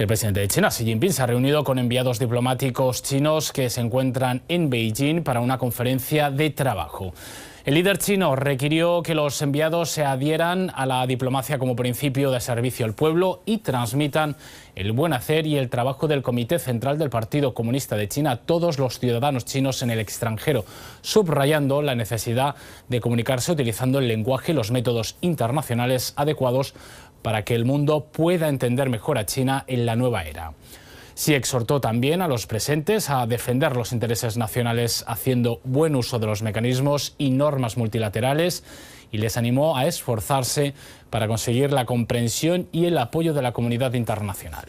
El presidente de China, Xi Jinping, se ha reunido con enviados diplomáticos chinos que se encuentran en Beijing para una conferencia de trabajo. El líder chino requirió que los enviados se adhieran a la diplomacia como principio de servicio al pueblo y transmitan el buen hacer y el trabajo del Comité Central del Partido Comunista de China a todos los ciudadanos chinos en el extranjero, subrayando la necesidad de comunicarse utilizando el lenguaje y los métodos internacionales adecuados para que el mundo pueda entender mejor a China en la nueva era. Sí exhortó también a los presentes a defender los intereses nacionales haciendo buen uso de los mecanismos y normas multilaterales y les animó a esforzarse para conseguir la comprensión y el apoyo de la comunidad internacional.